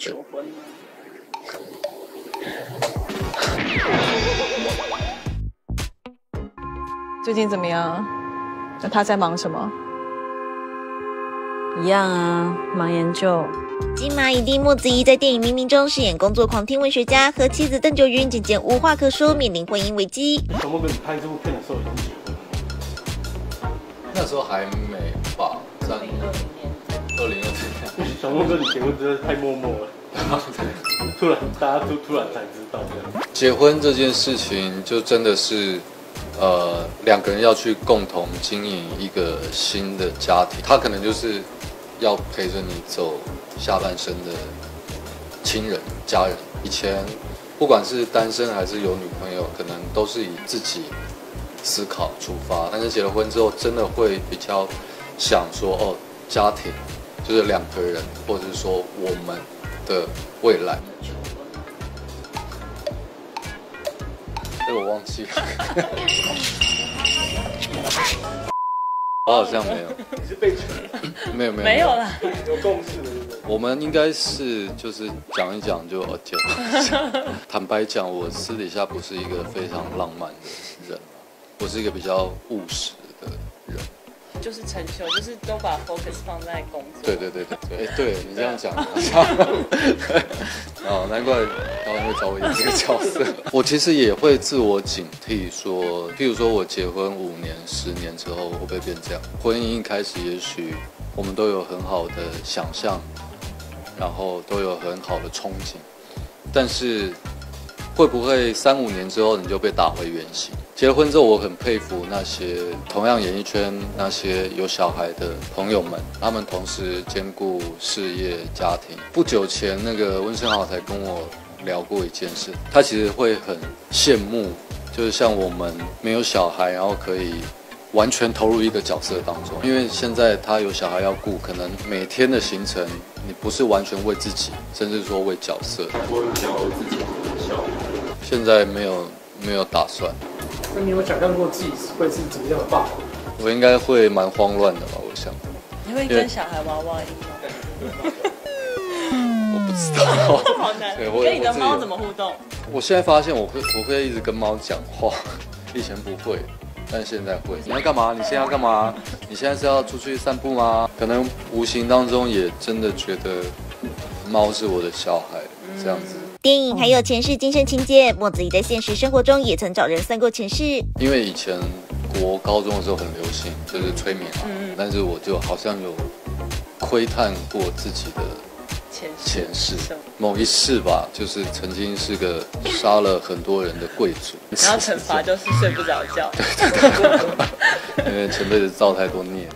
求婚吗？最近怎么样？那他在忙什么？一样啊，忙研究。金马影帝莫子仪在电影《冥冥》中饰演工作狂天文学家，和妻子邓九云渐渐无话可说，面临婚姻危机。小莫哥，你拍这部片的时候已经结婚了？那时候还没吧，三二零，二零二零年。小莫哥，你结婚真的太默默了，突然大家都突然才知道。结婚这件事情就真的是，呃，两个人要去共同经营一个新的家庭，他可能就是要陪着你走下半生的亲人、家人。以前不管是单身还是有女朋友，可能都是以自己思考出发，但是结了婚之后，真的会比较想说，哦，家庭就是两个人，或者是说我们的未来。这个我忘记了，我好像没有，你是被 没有没有没有了，有共识？我们应该是就是讲一讲就哦结婚。坦白讲，我私底下不是一个非常浪漫的人，我是一个比较务实的人。就是成就，就是都把 focus 放在工作。对对对对对，哎，对你这样讲，哦，难怪导演会找我演这个角色。我其实也会自我警惕，说，譬如说我结婚五年、十年之后会不会变这样？婚姻一开始，也许我们都有很好的想象，然后都有很好的憧憬，但是会不会三五年之后你就被打回原形？结婚之后，我很佩服那些同样演艺圈那些有小孩的朋友们，他们同时兼顾事业、家庭。不久前，那个温升豪才跟我聊过一件事，他其实会很羡慕，就是像我们没有小孩，然后可以完全投入一个角色当中。因为现在他有小孩要顾，可能每天的行程你不是完全为自己，甚至说为角色。我想为自己笑。现在没有没有打算。那你有想象过自己会是怎么样的爸爸？我应该会蛮慌乱的吧，我想。你会跟小孩娃娃音吗？我不知道。好难。跟你的猫怎么互动？我现在发现我会我会一直跟猫讲话，以前不会，但现在会。你要干嘛？你现在要干嘛？你现在是要出去散步吗？可能无形当中也真的觉得猫是我的小孩，这样子。电影还有前世今生情节，莫子仪在现实生活中也曾找人算过前世。因为以前国高中的时候很流行，就是催眠啊，但是我就好像有窥探过自己的前前世，某一世吧，就是曾经是个杀了很多人的贵族，然后惩罚就是睡不着觉。对对对因为前辈子造太多孽。